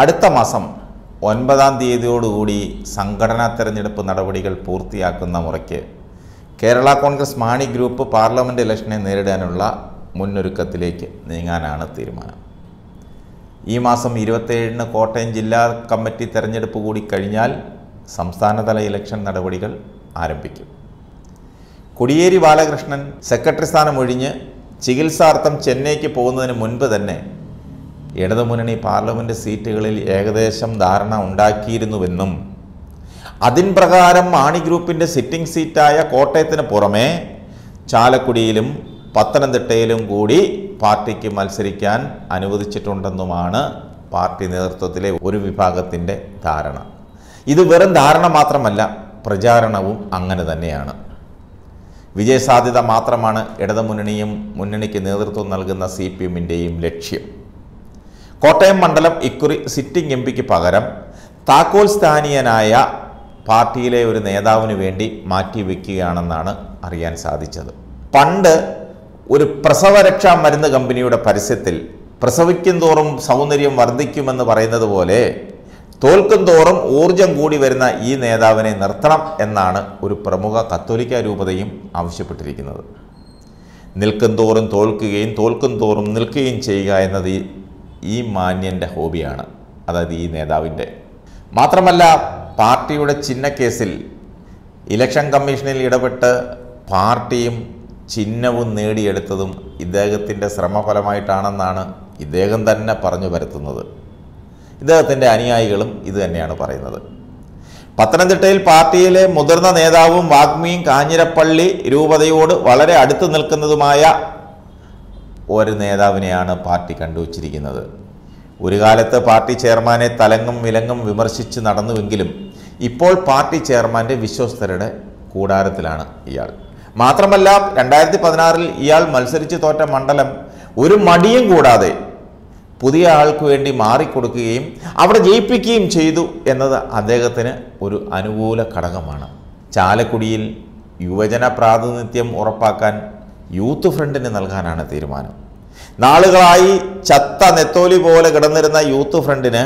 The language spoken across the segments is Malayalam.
അടുത്ത മാസം ഒൻപതാം തീയതിയോടുകൂടി സംഘടനാ തെരഞ്ഞെടുപ്പ് നടപടികൾ പൂർത്തിയാക്കുന്ന മുറയ്ക്ക് Kerala Congress Mani group parliament ഇലക്ഷനെ നേരിടാനുള്ള മുന്നൊരുക്കത്തിലേക്ക് നീങ്ങാനാണ് തീരുമാനം. ഈ മാസം ഇരുപത്തേഴിന് കോട്ടയം ജില്ലാ കമ്മിറ്റി തെരഞ്ഞെടുപ്പ് കൂടി കഴിഞ്ഞാൽ സംസ്ഥാനതല ഇലക്ഷൻ നടപടികൾ ആരംഭിക്കും. കൊടിയേരി ബാലകൃഷ്ണൻ സെക്രട്ടറി സ്ഥാനം ഒഴിഞ്ഞ് ചികിത്സാർത്ഥം ചെന്നൈക്ക് പോകുന്നതിന് മുൻപ് തന്നെ ഇടതുമുന്നണി പാർലമെന്റ് സീറ്റുകളിൽ ഏകദേശം ധാരണ ഉണ്ടാക്കിയിരുന്നുവെന്നും അതിൻ പ്രകാരം മാണി ഗ്രൂപ്പിന്റെ സിറ്റിംഗ് സീറ്റായ കോട്ടയത്തിന് പുറമേ ചാലക്കുടിയിലും പത്തനംതിട്ടയിലും കൂടി പാർട്ടിക്ക് മത്സരിക്കാൻ അനുവദിച്ചിട്ടുണ്ടെന്നുമാണ് പാർട്ടി നേതൃത്വത്തിലെ ഒരു വിഭാഗത്തിന്റെ ധാരണ. ഇത് വെറും ധാരണ മാത്രമല്ല പ്രചാരണവും അങ്ങനെ തന്നെയാണ്. വിജയസാധ്യത മാത്രമാണ് ഇടതുമുന്നണിയും മുന്നണിക്ക് നേതൃത്വം നൽകുന്ന സി പി എമ്മിന്റെയും ലക്ഷ്യം. കോട്ടയം മണ്ഡലം ഇക്കുറി സിറ്റിംഗ് എം പിക്ക് പകരം താക്കോൽ സ്ഥാനീയനായ പാർട്ടിയിലെ ഒരു നേതാവിന് വേണ്ടി മാറ്റിവെക്കുകയാണെന്നാണ് അറിയാൻ സാധിച്ചത്. പണ്ട് ഒരു പ്രസവരക്ഷാ മരുന്ന് കമ്പനിയുടെ പരസ്യത്തിൽ പ്രസവിക്കും തോറും സൗന്ദര്യം വർദ്ധിക്കുമെന്ന് പറയുന്നത് പോലെ തോൽക്കും തോറും ഊർജം കൂടി വരുന്ന ഈ നേതാവിനെ നിർത്തണം എന്നാണ് ഒരു പ്രമുഖ കത്തോലിക്ക രൂപതയും ആവശ്യപ്പെട്ടിരിക്കുന്നത്. നിൽക്കും തോറും തോൽക്കുകയും തോൽക്കും തോറും നിൽക്കുകയും ചെയ്യുക എന്നത് ഈ- ഈ മാന്യന്റെ ഹോബിയാണ്. അതായത് ഈ നേതാവിന്റെ മാത്രമല്ല പാർട്ടിയുടെ ചിഹ്നക്കേസിൽ ഇലക്ഷൻ കമ്മീഷനിൽ ഇടപെട്ട് പാർട്ടിയും ചിഹ്നവും നേടിയെടുത്തതും ഇദ്ദേഹത്തിന്റെ ശ്രമഫലമായിട്ടാണെന്നാണ് ഇദ്ദേഹം തന്നെ പറഞ്ഞു വരുത്തുന്നത് ഇദ്ദേഹത്തിന്റെ അനുയായികളും ഇത് തന്നെയാണ് പറയുന്നത്. പത്തനംതിട്ടയിൽ പാർട്ടിയിലെ മുതിർന്ന നേതാവും വാഗ്മിയും കാഞ്ഞിരപ്പള്ളി രൂപതയോട് വളരെ അടുത്ത് നിൽക്കുന്നതുമായ ഒരു നേതാവിനെയാണ് പാർട്ടി കണ്ടുവച്ചിരിക്കുന്നത്. ഒരു കാലത്ത് പാർട്ടി ചെയർമാനെ തലങ്ങും വിലങ്ങും വിമർശിച്ച് നടന്നുവെങ്കിലും ഇപ്പോൾ പാർട്ടി ചെയർമാന്റെ വിശ്വസ്തരുടെ കൂടാരത്തിലാണ് ഇയാൾ. മാത്രമല്ല രണ്ടായിരത്തി പതിനാറിൽ ഇയാൾ മത്സരിച്ച് തോറ്റ മണ്ഡലം ഒരു മടിയും കൂടാതെ പുതിയ ആൾക്ക് വേണ്ടി മാറിക്കൊടുക്കുകയും അവിടെ ജയിപ്പിക്കുകയും ചെയ്തു എന്നത് അദ്ദേഹത്തിന് ഒരു അനുകൂല ഘടകമാണ്. ചാലക്കുടിയിൽ യുവജന പ്രാതിനിധ്യം ഉറപ്പാക്കാൻ യൂത്ത് ഫ്രണ്ടിന് നൽകാനാണ് തീരുമാനം. നാളുകളായി ചത്ത നെത്തോലി പോലെ കിടന്നിരുന്ന യൂത്ത് ഫ്രണ്ടിന്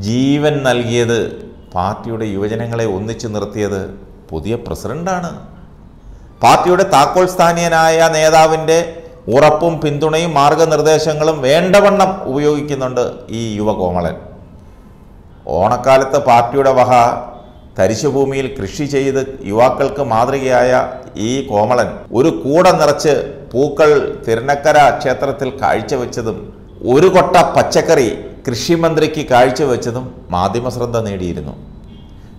ജീവൻ നൽകിയത് പാർട്ടിയുടെ യുവജനങ്ങളെ ഒന്നിച്ചു നിർത്തിയത് പുതിയ പ്രസിഡന്റാണ് പാർട്ടിയുടെ താക്കോൽ സ്ഥാനീയനായ നേതാവിന്റെ ഉറപ്പും പിന്തുണയും മാർഗനിർദ്ദേശങ്ങളും വേണ്ടവണ്ണം ഉപയോഗിക്കുന്നുണ്ട് ഈ യുവകോമളൻ. ഓണക്കാലത്ത് പാർട്ടിയുടെ വക തരിശുഭൂമിയിൽ കൃഷി ചെയ്ത് യുവാക്കൾക്ക് മാതൃകയായ ഈ കോമളൻ ഒരു കൂട നിറച്ച് പൂക്കൾ തിരുനക്കര ക്ഷേത്രത്തിൽ കാഴ്ചവെച്ചതും ഒരു കൊട്ട പച്ചക്കറി കൃഷിമന്ത്രിക്ക് കാഴ്ചവെച്ചതും മാധ്യമശ്രദ്ധ നേടിയിരുന്നു.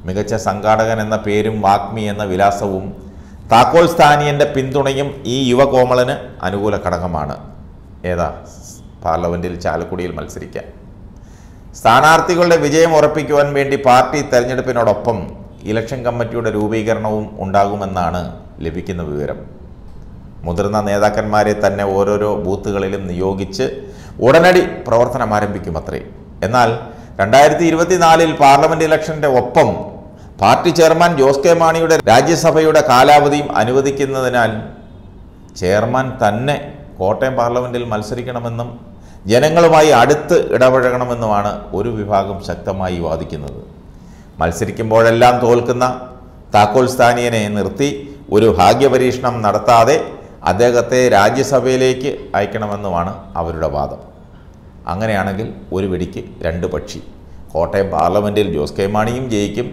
മികച്ച സംഘാടകൻ എന്ന പേരും വാഗ്മി എന്ന വിലാസവും താക്കോൽ സ്ഥാനീയന്റെ പിന്തുണയും ഈ യുവകോമളന് അനുകൂല ഘടകമാണ്. ഏതാ? പാർലമെന്റിൽ ചാലക്കുടിയിൽ മത്സരിക്കാൻ സ്ഥാനാർത്ഥികളുടെ വിജയം ഉറപ്പിക്കുവാൻ വേണ്ടി പാർട്ടി തെരഞ്ഞെടുപ്പിനോടൊപ്പം ഇലക്ഷൻ കമ്മിറ്റിയുടെ രൂപീകരണവും ഉണ്ടാകുമെന്നാണ് ലഭിക്കുന്ന വിവരം. മുതിർന്ന നേതാക്കന്മാരെ തന്നെ ഓരോരോ ബൂത്തുകളിലും നിയോഗിച്ച് ഉടനടി പ്രവർത്തനം അത്രയും എന്നാൽ രണ്ടായിരത്തി ഇരുപത്തിനാലിൽ പാർലമെന്റ് ഇലക്ഷന്റെ ഒപ്പം പാർട്ടി ചെയർമാൻ ജോസ് കെ മാണിയുടെ രാജ്യസഭയുടെ കാലാവധിയും അനുവദിക്കുന്നതിനാൽ ചെയർമാൻ തന്നെ കോട്ടയം പാർലമെന്റിൽ മത്സരിക്കണമെന്നും ജനങ്ങളുമായി അടുത്ത് ഇടപഴകണമെന്നുമാണ് ഒരു വിഭാഗം ശക്തമായി വാദിക്കുന്നത്. മത്സരിക്കുമ്പോഴെല്ലാം തോൽക്കുന്ന താക്കോൽ സ്ഥാനീയനെ നിർത്തി ഒരു ഭാഗ്യപരീക്ഷണം നടത്താതെ അദ്ദേഹത്തെ രാജ്യസഭയിലേക്ക് അയക്കണമെന്നുമാണ് അവരുടെ വാദം. അങ്ങനെയാണെങ്കിൽ ഒരു വെടിക്ക് രണ്ട് പക്ഷി. കോട്ടയം പാർലമെന്റിൽ ജോസ് കെ മാണിയും ജയിക്കും.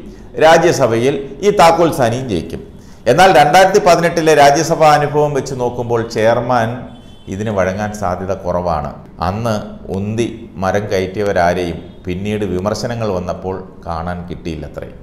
രാജ്യസഭയിൽ ഈ താക്കോൽ സാനിയും ജയിക്കും. എന്നാൽ രണ്ടായിരത്തി പതിനെട്ടിലെ രാജ്യസഭാ അനുഭവം വെച്ച് നോക്കുമ്പോൾ ചെയർമാൻ ഇതിന് വഴങ്ങാൻ സാധ്യത കുറവാണ്. അന്ന് ഉന്തി മരം കയറ്റിയവരാരെയും പിന്നീട് വിമർശനങ്ങൾ വന്നപ്പോൾ കാണാൻ കിട്ടിയില്ലത്രേ.